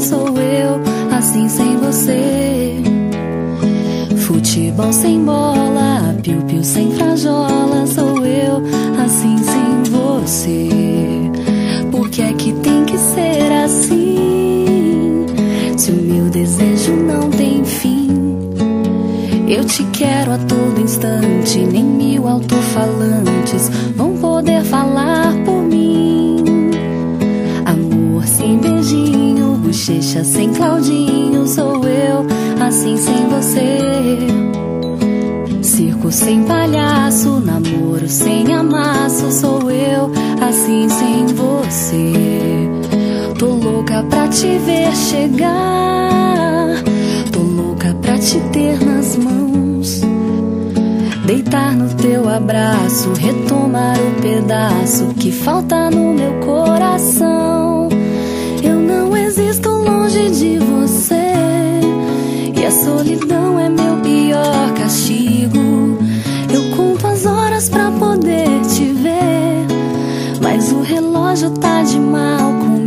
sou eu, assim sem você. Futebol sem bola, piu-piu sem frajola, sou eu, assim sem você. Por que é que tem que ser assim? Se o meu desejo não tem fim. Eu te quero a todo instante, nem mil alto-falantes vão bochecha sem Claudinho, sou eu, assim sem você. Circo sem palhaço, namoro sem amasso, sou eu, assim sem você. Tô louca pra te ver chegar, tô louca pra te ter nas mãos. Deitar no teu abraço, retomar o pedaço que falta no meu coração. Mas o relógio tá de mal comigo.